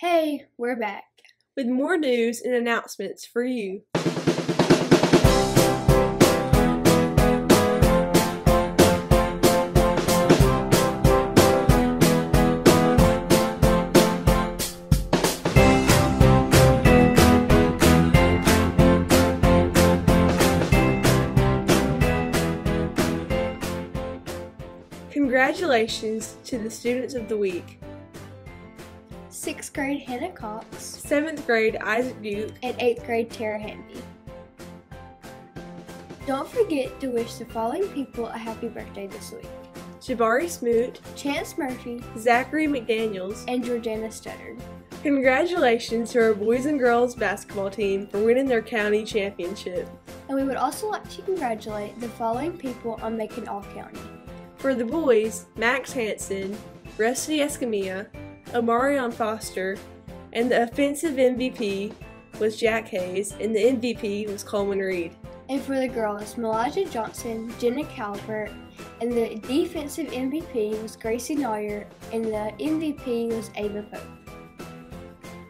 Hey, we're back. with more news and announcements for you. Congratulations to the students of the week. Sixth grade Hannah Cox Seventh grade Isaac Duke, and eighth grade Tara Hamby. Don't forget to wish the following people a happy birthday this week Jabari Smoot, Chance Murphy Zachary McDaniels. and Georgiana Studdard. Congratulations to our boys and girls basketball team for winning their county championship. And we would also like to congratulate the following people on making All County For the boys, Max Hanson, Rusty Escamilla, Omarion Foster, and the offensive MVP was Jack Hayes, and the MVP was Coleman Reed. And for the girls, Melija Johnson, Jenna Calvert, and the defensive MVP was Gracie Neuer, and the MVP was Ava Pope.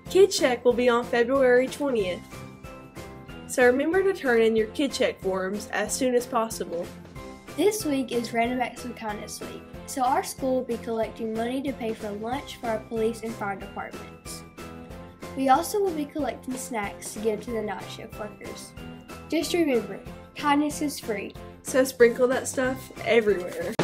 Kid Check will be on February 20th. So remember to turn in your Kid Check forms as soon as possible. This week is Random Acts of Kindness Week, so our school will be collecting money to pay for lunch for our police and fire departments. We also will be collecting snacks to give to the night shift workers. Just remember, kindness is free. So sprinkle that stuff everywhere.